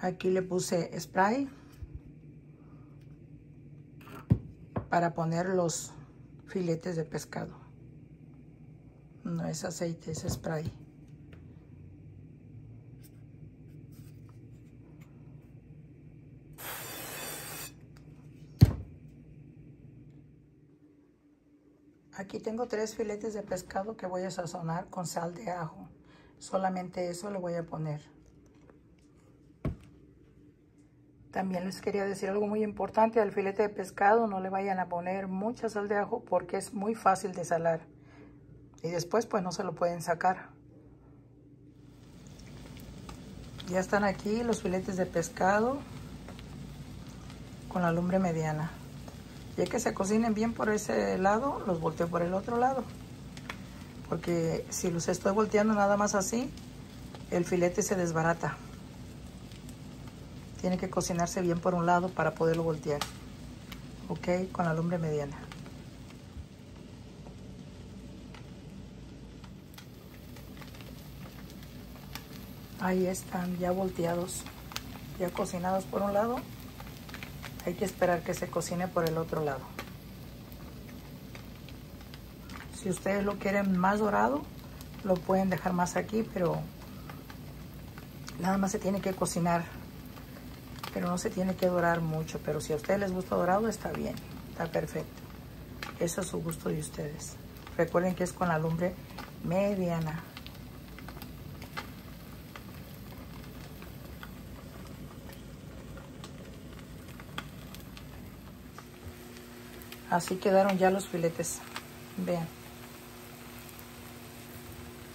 Aquí le puse spray para poner los filetes de pescado. No es aceite, es spray. Aquí tengo tres filetes de pescado que voy a sazonar con sal de ajo. Solamente eso le voy a poner. También les quería decir algo muy importante. Al filete de pescado no le vayan a poner mucha sal de ajo porque es muy fácil de salar. Y después pues no se lo pueden sacar. Ya están aquí los filetes de pescado con la lumbre mediana. Ya que se cocinen bien por ese lado, los volteo por el otro lado. Porque si los estoy volteando nada más así, el filete se desbarata. Tiene que cocinarse bien por un lado para poderlo voltear. Ok, con la lumbre mediana. Ahí están ya volteados, ya cocinados por un lado hay que esperar que se cocine por el otro lado. Si ustedes lo quieren más dorado, lo pueden dejar más aquí, pero nada más se tiene que cocinar. Pero no se tiene que dorar mucho. Pero si a ustedes les gusta dorado, está bien, está perfecto. Eso es su gusto de ustedes. Recuerden que es con la lumbre mediana. Así quedaron ya los filetes. Vean.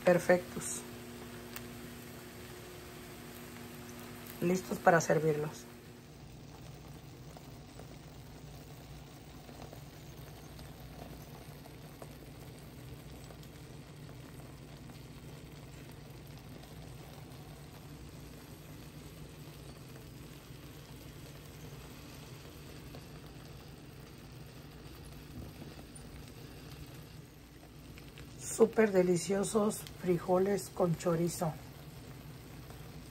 Perfectos. Listos para servirlos. Súper deliciosos frijoles con chorizo.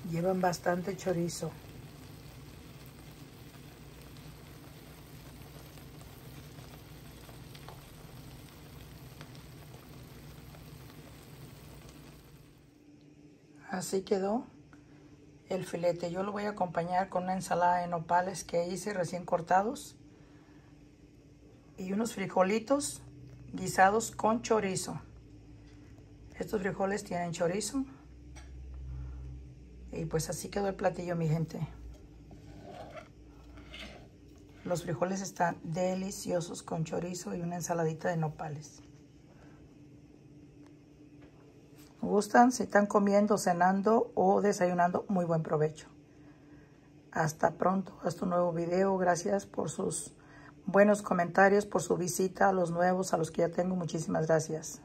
Llevan bastante chorizo. Así quedó el filete. Yo lo voy a acompañar con una ensalada de nopales que hice recién cortados y unos frijolitos guisados con chorizo. Estos frijoles tienen chorizo. Y pues así quedó el platillo, mi gente. Los frijoles están deliciosos con chorizo y una ensaladita de nopales. ¿Gustan? Si están comiendo, cenando o desayunando, muy buen provecho. Hasta pronto, hasta un nuevo video. Gracias por sus buenos comentarios, por su visita, a los nuevos, a los que ya tengo. Muchísimas gracias.